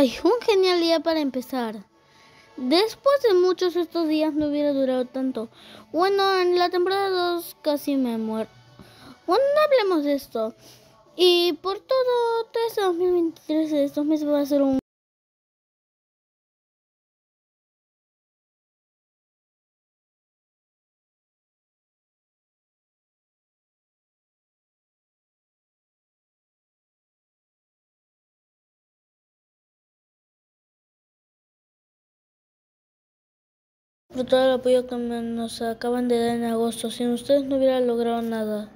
Ay, un genial día para empezar. Después de muchos estos días no hubiera durado tanto. Bueno, en la temporada 2 casi me muero. Bueno, no hablemos de esto. Y por todo, todo este 2023 de estos meses va a ser un por todo el apoyo que nos acaban de dar en agosto. Sin ustedes no hubiera logrado nada.